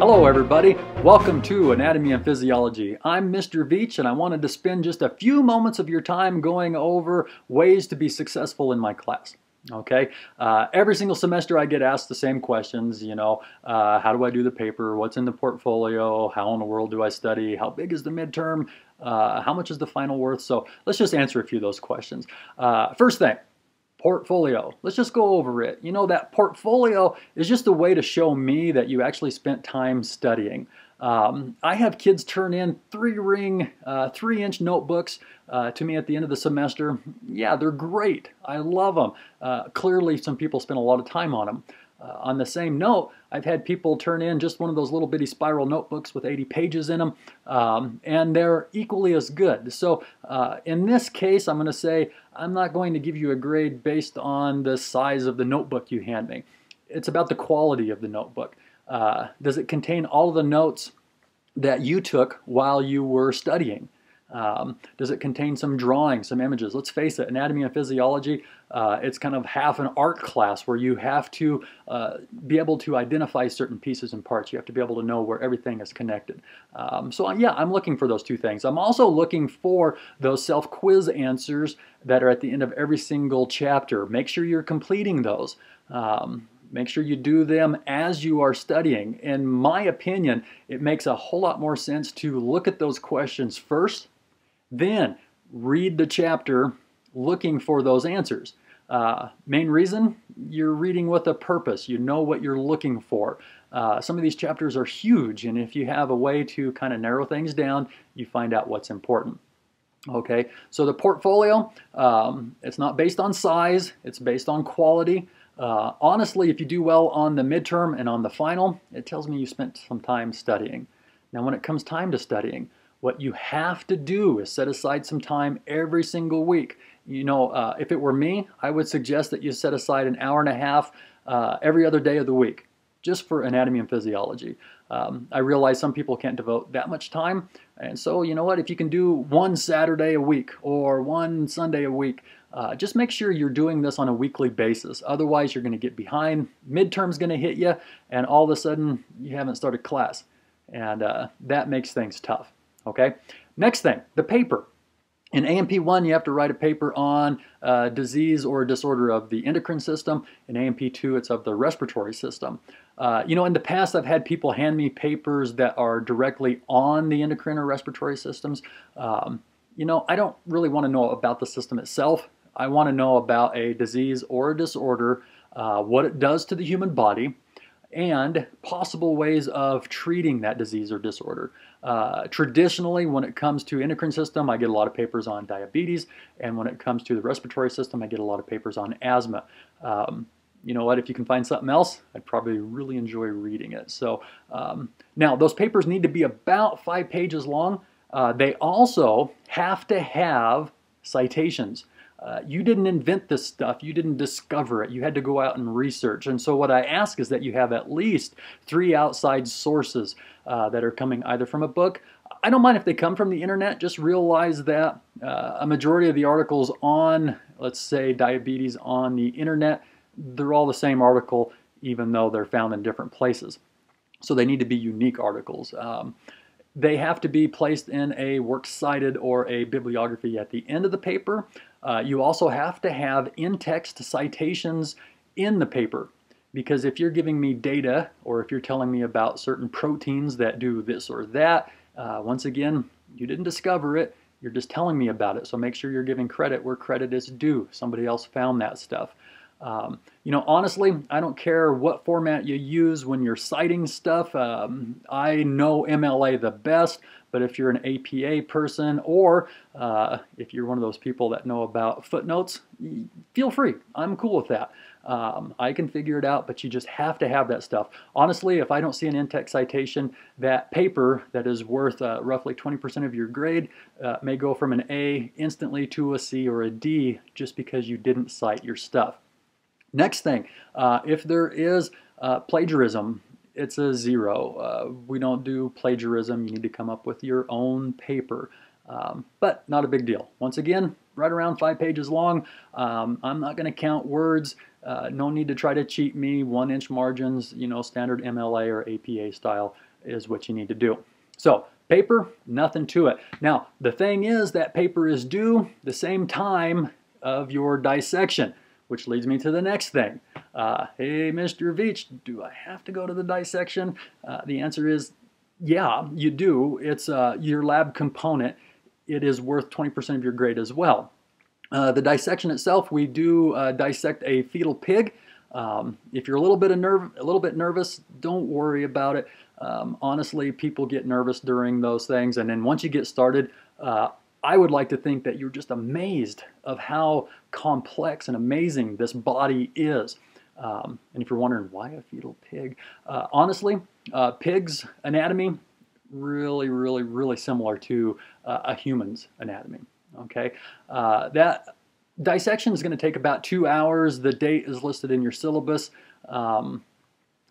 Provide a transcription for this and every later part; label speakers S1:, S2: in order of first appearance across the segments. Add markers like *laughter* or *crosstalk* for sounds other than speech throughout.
S1: Hello, everybody. Welcome to Anatomy and Physiology. I'm Mr. Veatch, and I wanted to spend just a few moments of your time going over ways to be successful in my class. Okay, uh, every single semester I get asked the same questions. You know, uh, how do I do the paper? What's in the portfolio? How in the world do I study? How big is the midterm? Uh, how much is the final worth? So let's just answer a few of those questions. Uh, first thing, portfolio. Let's just go over it. You know, that portfolio is just a way to show me that you actually spent time studying. Um, I have kids turn in three ring, uh, three inch notebooks uh, to me at the end of the semester. Yeah, they're great. I love them. Uh, clearly, some people spend a lot of time on them. Uh, on the same note, I've had people turn in just one of those little bitty spiral notebooks with 80 pages in them, um, and they're equally as good. So uh, in this case, I'm going to say I'm not going to give you a grade based on the size of the notebook you hand me. It's about the quality of the notebook. Uh, does it contain all of the notes that you took while you were studying? Um, does it contain some drawings, some images? Let's face it, anatomy and physiology, uh, it's kind of half an art class where you have to uh, be able to identify certain pieces and parts. You have to be able to know where everything is connected. Um, so yeah, I'm looking for those two things. I'm also looking for those self-quiz answers that are at the end of every single chapter. Make sure you're completing those. Um, Make sure you do them as you are studying. In my opinion, it makes a whole lot more sense to look at those questions first then read the chapter looking for those answers. Uh, main reason, you're reading with a purpose. You know what you're looking for. Uh, some of these chapters are huge, and if you have a way to kind of narrow things down, you find out what's important. Okay, so the portfolio, um, it's not based on size, it's based on quality. Uh, honestly, if you do well on the midterm and on the final, it tells me you spent some time studying. Now, when it comes time to studying, what you have to do is set aside some time every single week. You know, uh, if it were me, I would suggest that you set aside an hour and a half uh, every other day of the week just for anatomy and physiology. Um, I realize some people can't devote that much time, and so you know what? If you can do one Saturday a week or one Sunday a week, uh, just make sure you're doing this on a weekly basis. Otherwise, you're going to get behind. Midterm's going to hit you, and all of a sudden, you haven't started class, and uh, that makes things tough. Okay. Next thing, the paper. In A&P1, you have to write a paper on uh, disease or disorder of the endocrine system. In A&P2, it's of the respiratory system. Uh, you know, in the past, I've had people hand me papers that are directly on the endocrine or respiratory systems. Um, you know, I don't really want to know about the system itself. I want to know about a disease or a disorder, uh, what it does to the human body, and possible ways of treating that disease or disorder. Uh, traditionally, when it comes to endocrine system, I get a lot of papers on diabetes, and when it comes to the respiratory system, I get a lot of papers on asthma. Um, you know what, if you can find something else, I'd probably really enjoy reading it. So um, now, those papers need to be about five pages long. Uh, they also have to have citations. Uh, you didn't invent this stuff. You didn't discover it. You had to go out and research. And so what I ask is that you have at least three outside sources uh, that are coming either from a book. I don't mind if they come from the internet. Just realize that uh, a majority of the articles on, let's say, diabetes on the internet, they're all the same article, even though they're found in different places. So they need to be unique articles. Um, they have to be placed in a works cited or a bibliography at the end of the paper. Uh, you also have to have in-text citations in the paper because if you're giving me data or if you're telling me about certain proteins that do this or that, uh, once again, you didn't discover it, you're just telling me about it. So make sure you're giving credit where credit is due. Somebody else found that stuff. Um, you know, honestly, I don't care what format you use when you're citing stuff. Um, I know MLA the best, but if you're an APA person or uh, if you're one of those people that know about footnotes, feel free. I'm cool with that. Um, I can figure it out, but you just have to have that stuff. Honestly, if I don't see an in-text citation, that paper that is worth uh, roughly 20% of your grade uh, may go from an A instantly to a C or a D just because you didn't cite your stuff. Next thing, uh, if there is uh, plagiarism, it's a zero. Uh, we don't do plagiarism. You need to come up with your own paper. Um, but not a big deal. Once again, right around five pages long. Um, I'm not going to count words. Uh, no need to try to cheat me. One inch margins, you know, standard MLA or APA style is what you need to do. So paper, nothing to it. Now, the thing is that paper is due the same time of your dissection, which leads me to the next thing. Uh, hey, Mr. Veatch, do I have to go to the dissection? Uh, the answer is yeah, you do. It's uh, your lab component. It is worth 20% of your grade as well. Uh, the dissection itself, we do uh, dissect a fetal pig. Um, if you're a little bit of nerve, a little bit nervous, don't worry about it. Um, honestly, people get nervous during those things, and then once you get started, uh, I would like to think that you're just amazed of how complex and amazing this body is. Um, and if you're wondering why a fetal pig, uh, honestly, uh, pig's anatomy really, really, really similar to uh, a human's anatomy. Okay, uh, that dissection is going to take about two hours. The date is listed in your syllabus. Um,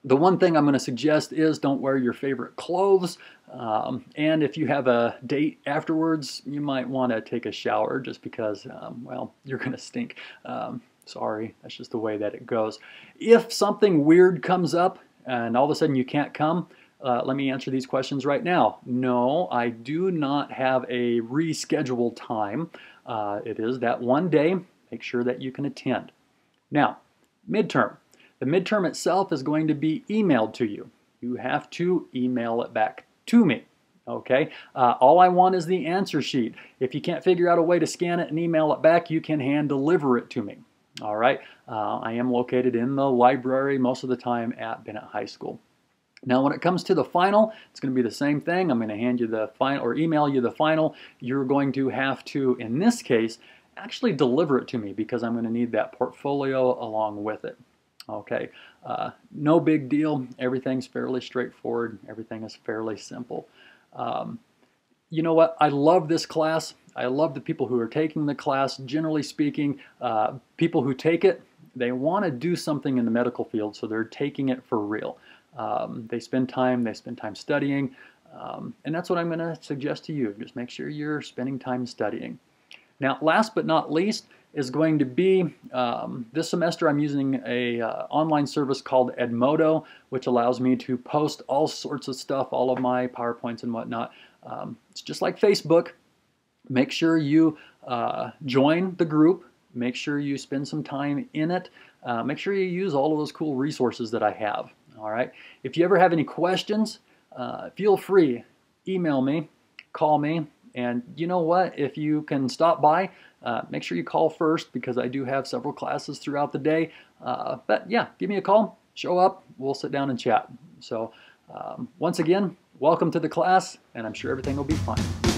S1: the one thing I'm going to suggest is don't wear your favorite clothes. Um, and if you have a date afterwards, you might want to take a shower just because, um, well, *laughs* you're going to stink. Um, sorry, that's just the way that it goes. If something weird comes up and all of a sudden you can't come, uh, let me answer these questions right now. No, I do not have a rescheduled time. Uh, it is that one day. Make sure that you can attend. Now, midterm. The midterm itself is going to be emailed to you. You have to email it back to me. Okay, uh, all I want is the answer sheet. If you can't figure out a way to scan it and email it back, you can hand deliver it to me. All right, uh, I am located in the library most of the time at Bennett High School. Now, when it comes to the final, it's going to be the same thing. I'm going to hand you the final or email you the final. You're going to have to, in this case, actually deliver it to me because I'm going to need that portfolio along with it. Okay, uh, no big deal. Everything's fairly straightforward. Everything is fairly simple. Um, you know what? I love this class. I love the people who are taking the class. Generally speaking, uh, people who take it, they want to do something in the medical field, so they're taking it for real. Um, they spend time, they spend time studying, um, and that's what I'm going to suggest to you. Just make sure you're spending time studying. Now, last but not least, is going to be um, this semester I'm using a uh, online service called Edmodo which allows me to post all sorts of stuff all of my PowerPoints and whatnot. Um, it's just like Facebook. Make sure you uh, join the group. Make sure you spend some time in it. Uh, make sure you use all of those cool resources that I have all right? If you ever have any questions uh, feel free. Email me call me and you know what? If you can stop by uh, make sure you call first because I do have several classes throughout the day. Uh, but yeah, give me a call, show up, we'll sit down and chat. So um, once again, welcome to the class, and I'm sure everything will be fine.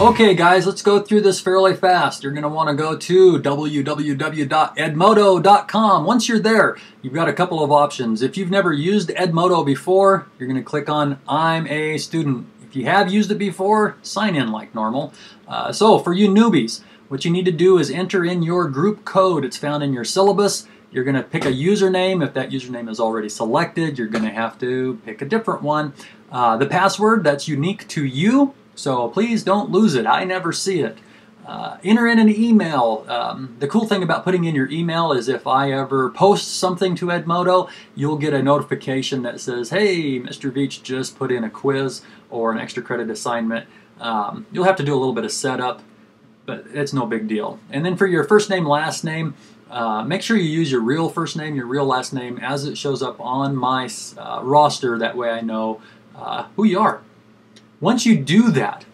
S1: Okay guys, let's go through this fairly fast. You're going to want to go to www.edmodo.com. Once you're there, you've got a couple of options. If you've never used Edmodo before, you're going to click on I'm a student. If you have used it before, sign in like normal. Uh, so for you newbies, what you need to do is enter in your group code. It's found in your syllabus. You're going to pick a username. If that username is already selected, you're going to have to pick a different one. Uh, the password that's unique to you so please don't lose it. I never see it. Uh, enter in an email. Um, the cool thing about putting in your email is if I ever post something to Edmodo, you'll get a notification that says, hey, Mr. Veatch just put in a quiz or an extra credit assignment. Um, you'll have to do a little bit of setup, but it's no big deal. And then for your first name, last name, uh, make sure you use your real first name, your real last name as it shows up on my uh, roster. That way I know uh, who you are. Once you do that,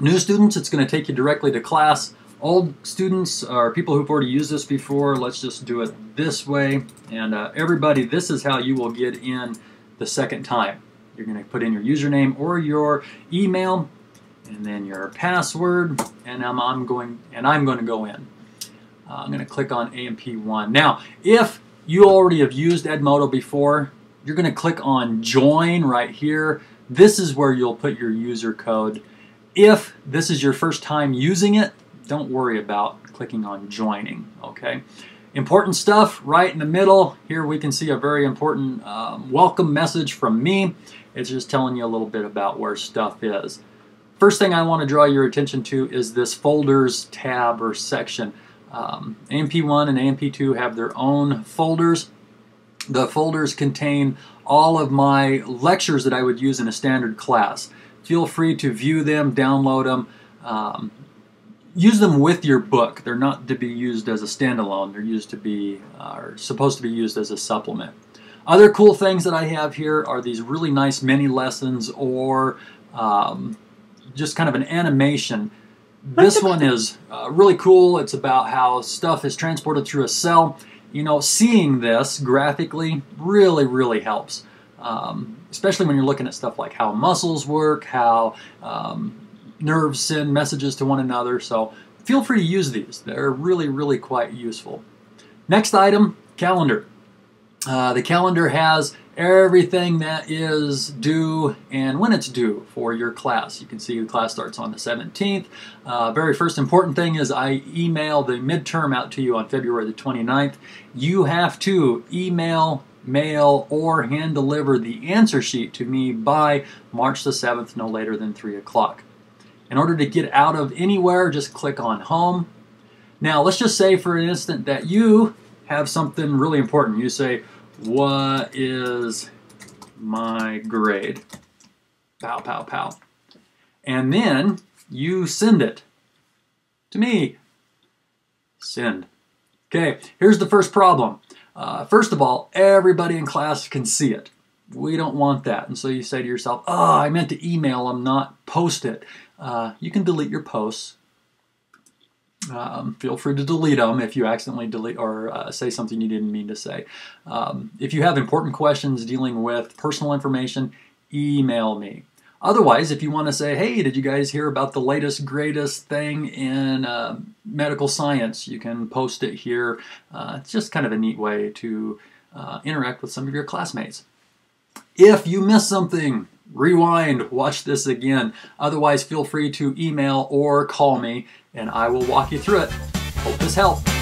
S1: new students, it's going to take you directly to class. Old students or people who've already used this before, let's just do it this way. And uh, everybody, this is how you will get in the second time. You're going to put in your username or your email and then your password and I'm, I'm going and I'm going to go in. Uh, I'm going to click on A&P1. Now, if you already have used Edmodo before, you're going to click on join right here This is where you'll put your user code. If this is your first time using it, don't worry about clicking on joining, okay? Important stuff right in the middle. Here we can see a very important um, welcome message from me. It's just telling you a little bit about where stuff is. First thing I want to draw your attention to is this folders tab or section. Um, A&P1 and A&P2 have their own folders. The folders contain all of my lectures that I would use in a standard class. Feel free to view them, download them, um, use them with your book. They're not to be used as a standalone. They're used to be, uh, are supposed to be used as a supplement. Other cool things that I have here are these really nice mini lessons or um, just kind of an animation. This one is uh, really cool. It's about how stuff is transported through a cell. You know, seeing this graphically really, really helps. Um, especially when you're looking at stuff like how muscles work, how um, nerves send messages to one another. So feel free to use these. They're really, really quite useful. Next item, calendar. Uh, the calendar has everything that is due and when it's due for your class. You can see the class starts on the 17th. Uh, very first important thing is I email the midterm out to you on February the 29th. You have to email, mail, or hand deliver the answer sheet to me by March the 7th, no later than 3 o'clock. In order to get out of anywhere, just click on Home. Now, let's just say for an instant that you have something really important. You say, what is my grade? Pow, pow, pow. And then you send it to me. Send. Okay, here's the first problem. Uh, first of all, everybody in class can see it. We don't want that. And so you say to yourself, oh, I meant to email them, not post it. Uh, you can delete your posts. Um, feel free to delete them if you accidentally delete or uh, say something you didn't mean to say. Um, if you have important questions dealing with personal information, email me. Otherwise, if you want to say, hey, did you guys hear about the latest, greatest thing in uh, medical science? You can post it here. Uh, it's just kind of a neat way to uh, interact with some of your classmates. If you miss something, rewind, watch this again. Otherwise, feel free to email or call me and I will walk you through it. Hope this helped.